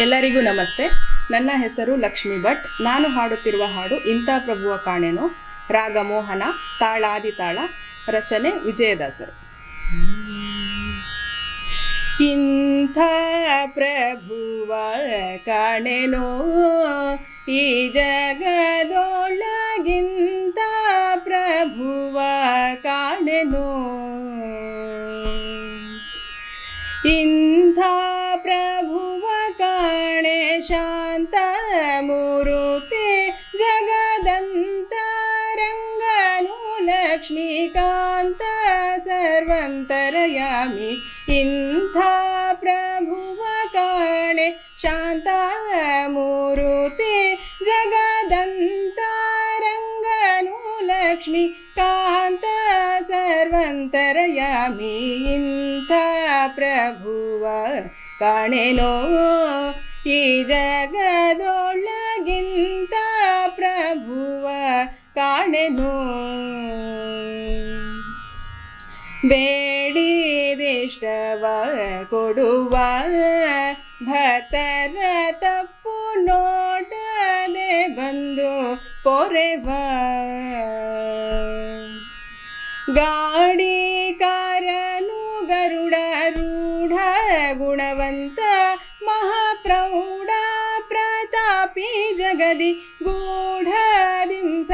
ಎಲ್ಲರಿಗೂ ನಮಸ್ತೆ. ನನ್ನ ಹೆಸರು ಲಕ್ಷ್ಮಿ ಭಟ್. ನಾನು ಹಾಡುತ್ತಿರುವ ಹಾಡು ಇಂಥ ಪ್ರಭುವ ಕಾಣೆನು. ರಾಗ ಮೋಹನ ತಾಳಾದಿತಾಳ ರಚನೆ ವಿಜಯದಾಸರು. ಇಂಥ ಪ್ರಭುವ ಕಾಣೆನೋ. ಈ ಜಗದೊಳಗಿಂತ ಪ್ರಭುವ ಕಾಣೆನು. ಇಂಥ शान्तमुरुते जगदन्तरङ्गक्ष्मिकान्त सर्वन्तरयामि। इन्था प्रभुवकाणे शान्तमुरुते जगदन्तरङ्गनुलक्ष्मि कान्त सर्वन्तरयामि। इन्था प्रभुवकर्णेनो ಈ ಜಗದೊಳಗಿಂತ ಪ್ರಭುವ ಕಾಣೆನು. ಬೇಡಿದಿಷ್ಟವ ಕೊಡುವ ಭತರ ತಪ್ಪು ನೋಡದೆ ಬಂದು ಪೊರೆವ ಗರುಡ ರೂಢ ಗುಣವಂತ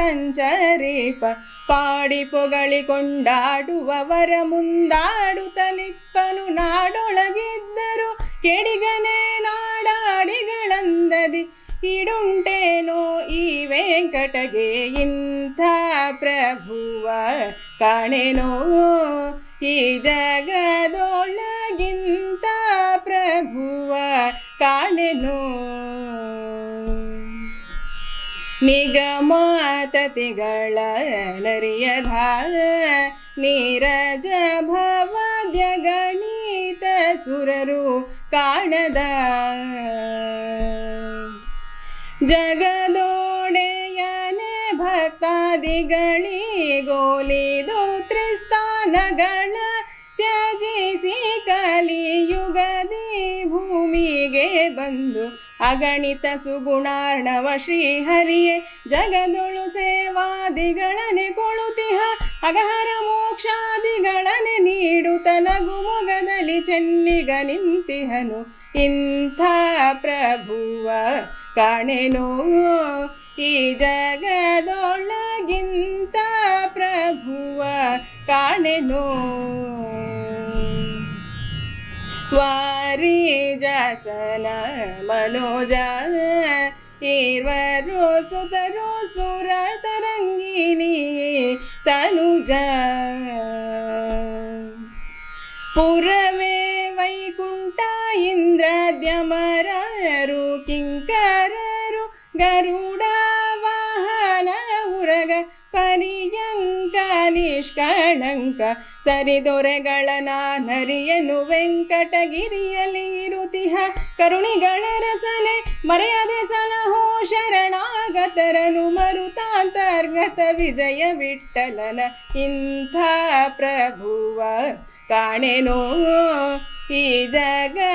ಸಂಚರಿಪ ಪಾಡಿ ಪೊಗಳಿ ಕೊಂಡಾಡುವವರ ಮುಂದಾಡುತ್ತಲಿಪ್ಪನು ನಾಡೊಳಗಿದ್ದರು. ಕೆಡಿಗನೆ ನಾಡಾಡಿಗಳಂದದಿ, ಇಡುಂಟೇನೋ ಈ ವೆಂಕಟಗೆ ಇಂಥ ಪ್ರಭುವ ಕಾಣೆನೋ? ಈ ಜಗದೊಳಗಿಂತ ಪ್ರಭುವ ಕಾಣೆನೋ? ನಿಗಮಾತತಿಗಳ ನರಿಯಧ ನೀರಜ ಭವದ್ಯ ಗಣಿತ ಸುರರು ಕಾಣದ ಜಗದೋಡೆಯನೆ ಭಕ್ತಾದಿಗಳಿಗೋಲಿದು ತ್ರಿಸ್ಥಾನಗಳ ತ್ಯಜಿಸಿ ಕಲಿಯುಗದಿ ಭೂಮಿಗೆ ಬಂದು ಅಗಣಿತ ಸುಗುಣಾರ್ಣವ ಶ್ರೀಹರಿಯೇ, ಜಗದೊಳು ಸೇವಾದಿಗಳನೆ ಕೊಳುತಿಹ ಅಗಹರ ಮೋಕ್ಷಾದಿಗಳನೆ ನೀಡುತ್ತ ನಗು ಮೊಗದಲ್ಲಿ ಚೆನ್ನಿಗ ನಿಂತಿಹನು. ಇಂಥ ಪ್ರಭುವ ಕಾಣೆನೋ ಈ ಜಗದೊಳಗಿಂತ ಪ್ರಭುವ ಕಾಣೆನೋ. ವಾರಿ ಜಾಸನ ಮನೋಜ ಇರ್ವರು ಸುತರು ಸುರ ತರಂಗಿಣಿ ತನುಜ ಪುರವೇ ವೈಕುಂಠ ಇಂದ್ರದ್ಯಮರರು ಕಿಂಕರರು ಗರುಡ ನಿಷ್ಕಳಂಕ ಸರಿದೊರೆಗಳ ನಾನರಿಯನು ವೆಂಕಟಗಿರಿಯಲ್ಲಿ ಇರುತಿಹ. ಕರುಣಿಗಳ ರಸನೆ ಮರೆಯದೆ ಸಲಹೋ ಶರಣಾಗತರನು ಮರುತಾಂತರ್ಗತ ವಿಜಯ ವಿಠಲನ ಇಂಥ ಪ್ರಭುವ ಕಾಣೆನೋ ಈ ಜಗದೊಳಗಿಂತ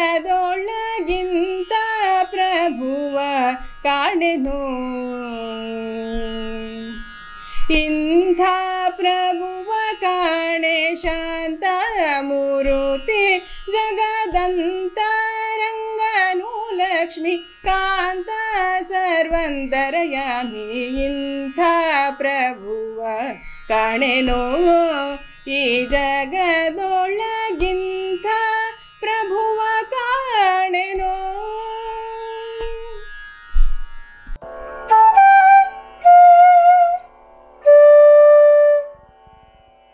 ಪ್ರಭುವ ಕಾಣೆನೋ ಇಂಥ ಜಗದಂತ ರಂಗನು ಲಕ್ಷ್ಮಿ ಕಾಂತ ಸರ್ವಂತರಯಾಮಿ ಇಂಥ ಪ್ರಭುವ ಕಾಣೆನೋ ಈ ಜಗ